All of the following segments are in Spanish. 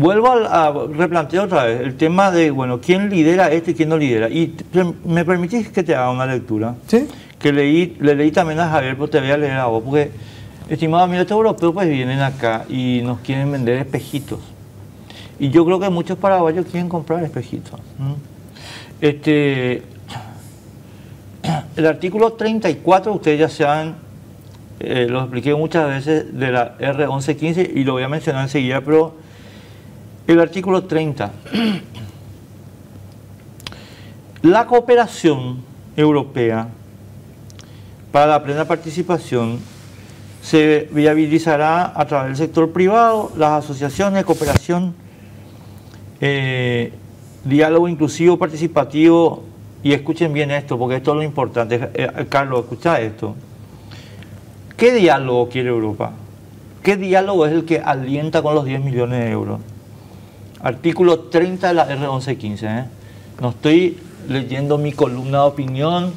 vuelvo a, replantear otra vez el tema de, bueno, quién lidera esto y quién no lidera. Y me permitís que te haga una lectura. Sí. Que leí, le leí también a Javier, pero te voy a leer a vos, porque, estimado amigo, estos europeos pues vienen acá y nos quieren vender espejitos. Y yo creo que muchos paraguayos quieren comprar espejitos. Este, el artículo 34, ustedes ya saben, eh, lo expliqué muchas veces, de la R1115 y lo voy a mencionar enseguida, pero el artículo 30. La cooperación europea para la plena participación se viabilizará a través del sector privado, las asociaciones cooperación, eh, diálogo inclusivo, participativo, y escuchen bien esto, porque esto es lo importante. Eh, Carlos, escucha esto. ¿Qué diálogo quiere Europa? ¿Qué diálogo es el que alienta con los 10 millones de euros? Artículo 30 de la R1115. ¿eh? No estoy leyendo mi columna de opinión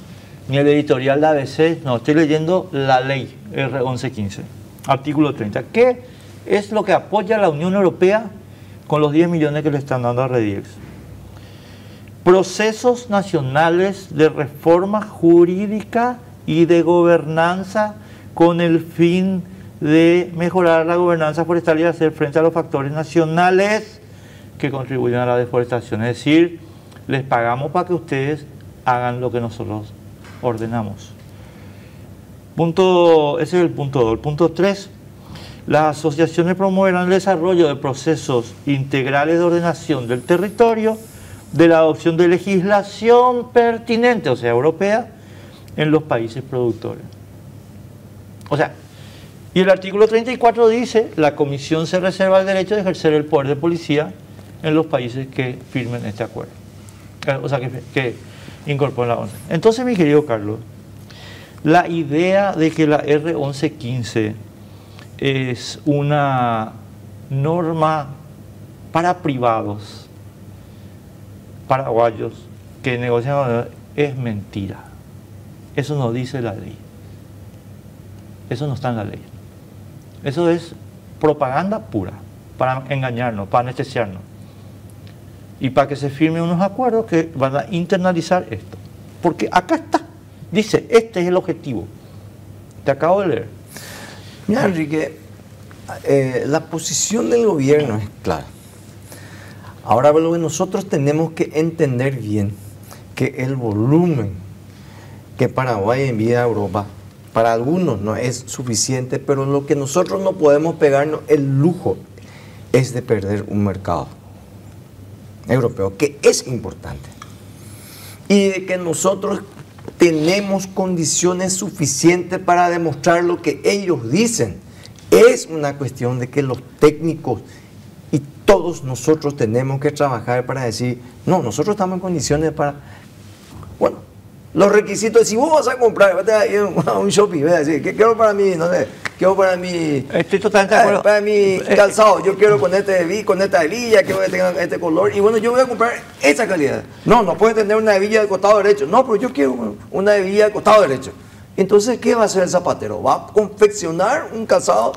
ni el editorial de ABC, no, estoy leyendo la ley R1115. Artículo 30. ¿Qué es lo que apoya la Unión Europea con los 10 millones que le están dando a Rediex? Procesos nacionales de reforma jurídica y de gobernanza con el fin de mejorar la gobernanza forestal y hacer frente a los factores nacionales que contribuyen a la deforestación. Es decir, les pagamos para que ustedes hagan lo que nosotros ordenamos. Punto, ese es el punto 2. El punto 3, las asociaciones promoverán el desarrollo de procesos integrales de ordenación del territorio, de la adopción de legislación pertinente, o sea, europea, en los países productores. O sea, y el artículo 34 dice, la comisión se reserva el derecho de ejercer el poder de policía en los países que firmen este acuerdo. O sea, que, que incorporen la ONU. Entonces, mi querido Carlos, la idea de que la R1115 es una norma para privados paraguayos que negocian es mentira. Eso no dice la ley. Eso no está en la ley. Eso es propaganda pura, para engañarnos, para anestesiarnos. Y para que se firmen unos acuerdos que van a internalizar esto. Porque acá está. Dice, este es el objetivo. Te acabo de leer. Mira, Enrique, eh, la posición del gobierno es clara. Ahora lo que nosotros tenemos que entender bien que el volumen que Paraguay envía a Europa para algunos no es suficiente, pero lo que nosotros no podemos pegarnos el lujo es de perder un mercado europeo, que es importante. Y de que nosotros tenemos condiciones suficientes para demostrar lo que ellos dicen. Es una cuestión de que los técnicos y todos nosotros tenemos que trabajar para decir, no, nosotros estamos en condiciones para... Bueno, los requisitos, si vos vas a comprar, vas a un shopping, vas a decir, ¿qué quiero para mí? No sé, quiero para mí... Estoy totalmente de acuerdo. Para mi calzado, yo quiero con, este, con esta hebilla, quiero que tenga este color, y bueno, yo voy a comprar esa calidad. No, no puede tener una hebilla de costado derecho. No, pero yo quiero una hebilla de costado derecho. Entonces, ¿qué va a hacer el zapatero? Va a confeccionar un calzado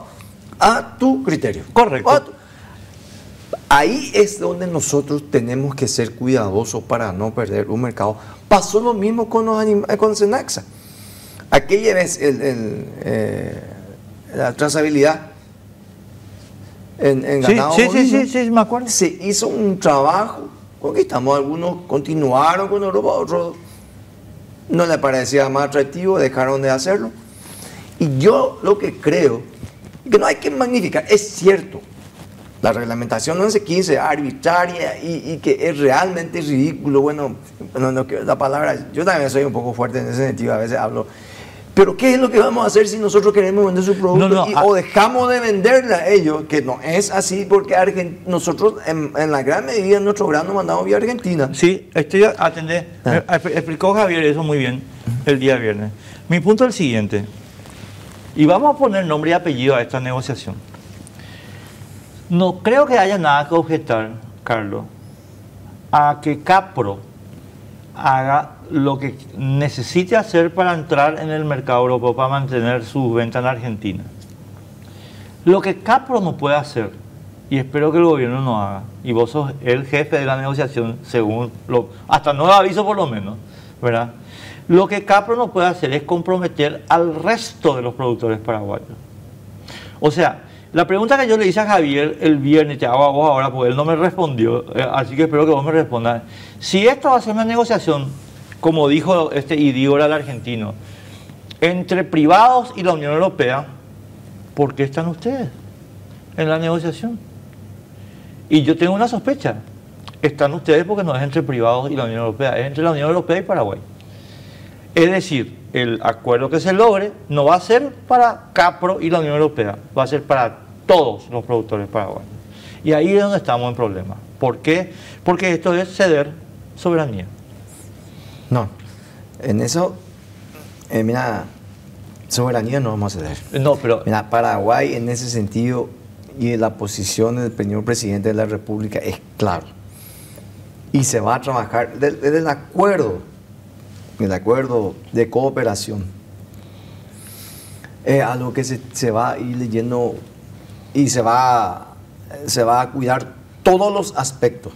a tu criterio. Correcto. Ahí es donde nosotros tenemos que ser cuidadosos para no perder un mercado. Pasó lo mismo con, los eh, con Senaxa. Aquella vez el, eh, la trazabilidad en, en ganado sí, sí, sí, sí, me acuerdo. Se hizo un trabajo, conquistamos algunos, continuaron con Europa, otros no les parecía más atractivo, dejaron de hacerlo. Y yo lo que creo, que no hay que magnificar, es cierto, la reglamentación 1115 arbitraria y, que es realmente ridículo. Bueno, la palabra, yo también soy un poco fuerte en ese sentido, a veces hablo. Pero ¿qué es lo que vamos a hacer si nosotros queremos vender su producto ah. o dejamos de venderla a ellos? Que no es así porque nosotros en, la gran medida nuestro grano mandamos vía Argentina. Sí, estoy a atender. Ah. Explicó Javier eso muy bien el día viernes. Mi punto es el siguiente. Y vamos a poner nombre y apellido a esta negociación. No creo que haya nada que objetar, Carlos, a que Capro haga lo que necesite hacer para entrar en el mercado europeo, para mantener su venta en Argentina. Lo que Capro no puede hacer y espero que el gobierno no haga, y vos sos el jefe de la negociación, según lo, hasta no aviso por lo menos, ¿verdad? Lo que Capro no puede hacer es comprometer al resto de los productores paraguayos. O sea, la pregunta que yo le hice a Javier el viernes, te hago a vos ahora, porque él no me respondió, eh, así que espero que vos me respondas. Si esto va a ser una negociación, como dijo este Idígora el argentino, entre privados y la Unión Europea, ¿por qué están ustedes en la negociación? Y yo tengo una sospecha. Están ustedes porque no es entre privados y la Unión Europea, es entre la Unión Europea y Paraguay. Es decir, el acuerdo que se logre no va a ser para Capro y la Unión Europea, va a ser para todos los productores paraguayos. Y ahí es donde estamos en problemas. ¿Por qué? Porque esto es ceder soberanía. No, en eso, eh, mira, soberanía no vamos a ceder. No, pero... Mira, Paraguay en ese sentido y la posición del señor presidente de la República es claro. Y se va a trabajar desde el acuerdo, el acuerdo de cooperación, es algo que se, se va a ir leyendo y se va, se va a cuidar todos los aspectos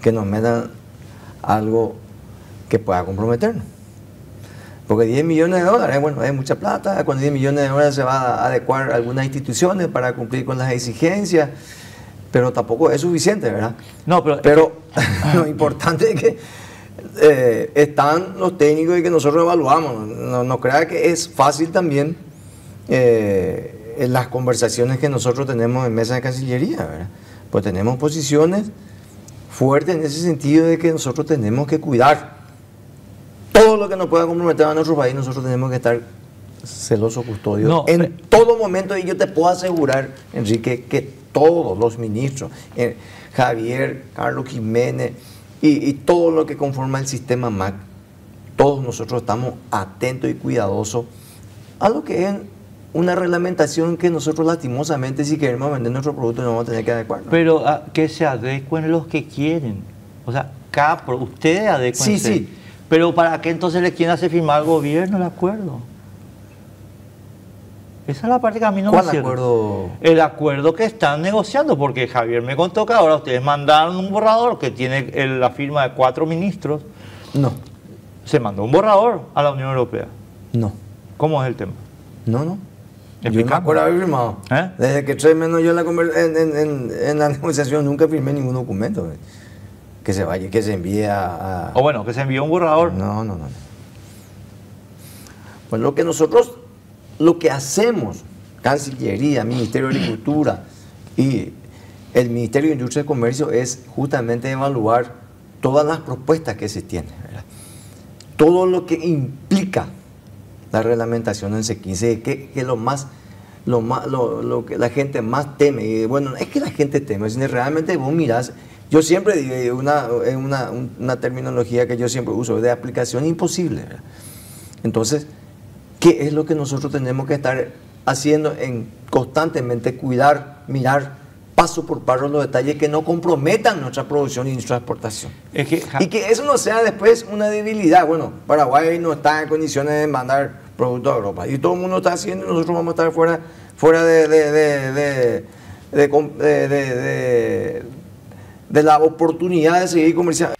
que nos metan algo que pueda comprometernos. Porque 10 millones de dólares, bueno, es mucha plata, con 10 millones de dólares se va a adecuar algunas instituciones para cumplir con las exigencias, pero tampoco es suficiente, ¿verdad? No, pero... Pero lo importante es que eh, están los técnicos y que nosotros evaluamos. No, no crea que es fácil también eh, las conversaciones que nosotros tenemos en mesa de Cancillería, ¿verdad? Pues tenemos posiciones fuertes en ese sentido de que nosotros tenemos que cuidar todo lo que nos pueda comprometer a nuestro país, nosotros tenemos que estar celosos custodios en todo momento. Y yo te puedo asegurar, Enrique, que todos los ministros, eh, Javier, Carlos Jiménez y, todo lo que conforma el sistema MAC, todos nosotros estamos atentos y cuidadosos a lo que es una reglamentación que nosotros lastimosamente si queremos vender nuestro producto no vamos a tener que adecuar. Pero ah, que se adecuen los que quieren. O sea, Capro, ustedes adecuen. Sí, sí. Pero ¿para qué entonces le quieren hacer firmar al gobierno el acuerdo? Esa es la parte que a mí no ¿Cuál me acuerdo? El acuerdo que están negociando, porque Javier me contó que ahora ustedes mandaron un borrador que tiene la firma de cuatro ministros. No. Se mandó un borrador a la Unión Europea. No. ¿Cómo es el tema? No, no. Yo no acuerdo haber firmado. ¿Eh? Desde que tres menos yo en la, en, en, en la negociación nunca firmé ningún documento que se vaya, que se envíe a... O bueno, que se envíe un borrador. No, no, no. Pues lo que nosotros, lo que hacemos, Cancillería, Ministerio de Agricultura y el Ministerio de Industria y Comercio es justamente evaluar todas las propuestas que se tienen, todo lo que implica la reglamentación en C15, que, que lo más lo, más, lo, lo, que la gente más teme. Y bueno, es que la gente teme, si realmente vos mirás yo siempre digo, una, una, una terminología que yo siempre uso, de aplicación imposible. Entonces, ¿qué es lo que nosotros tenemos que estar haciendo en constantemente cuidar, mirar paso por paso los detalles que no comprometan nuestra producción y nuestra exportación? y que eso no sea después una debilidad. Bueno, Paraguay no está en condiciones de mandar productos a Europa y todo el mundo está haciendo y nosotros vamos a estar fuera, fuera de, de, de de la oportunidad de seguir comerciando.